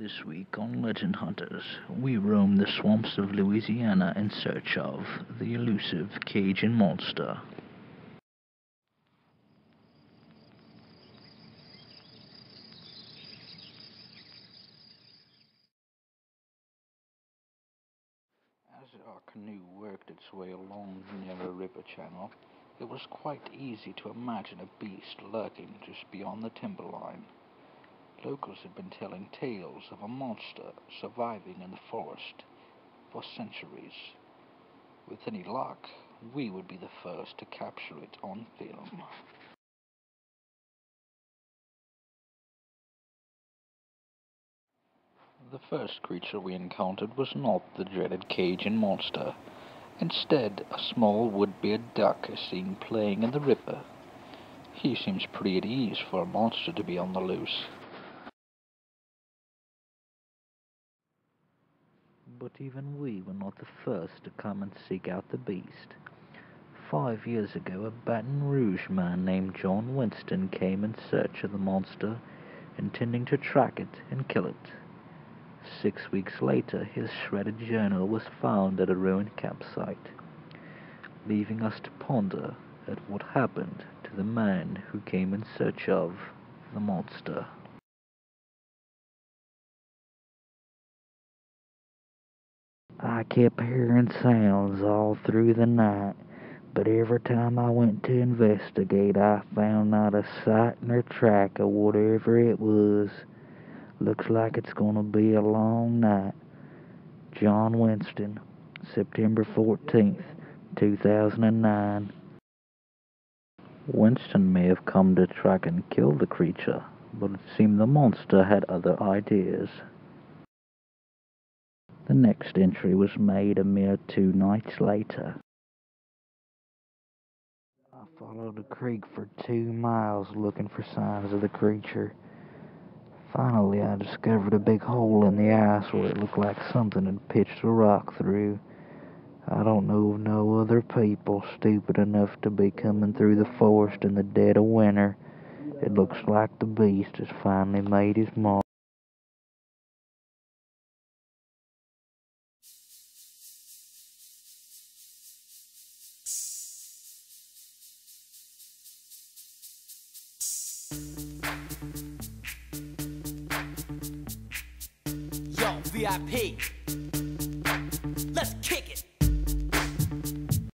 This week on Legend Hunters, we roam the swamps of Louisiana in search of the elusive Cajun monster. As our canoe worked its way along the narrow river channel, it was quite easy to imagine a beast lurking just beyond the timberline. Locals have been telling tales of a monster surviving in the forest for centuries. With any luck, we would be the first to capture it on film. The first creature we encountered was not the dreaded Cajun monster. Instead, a small wood-beard duck is seen playing in the river. He seems pretty at ease for a monster to be on the loose. But even we were not the first to come and seek out the beast. Five years ago, a Baton Rouge man named John Winston came in search of the monster, intending to track it and kill it. Six weeks later, his shredded journal was found at a ruined campsite, leaving us to ponder at what happened to the man who came in search of the monster. I kept hearing sounds all through the night, but every time I went to investigate, I found not a sight nor track of whatever it was. Looks like it's gonna be a long night. John Winston, September 14th, 2009. Winston may have come to track and kill the creature, but it seemed the monster had other ideas. The next entry was made a mere two nights later. I followed the creek for two miles looking for signs of the creature. Finally, I discovered a big hole in the ice where it looked like something had pitched a rock through. I don't know of no other people stupid enough to be coming through the forest in the dead of winter. It looks like the beast has finally made his mark. VIP.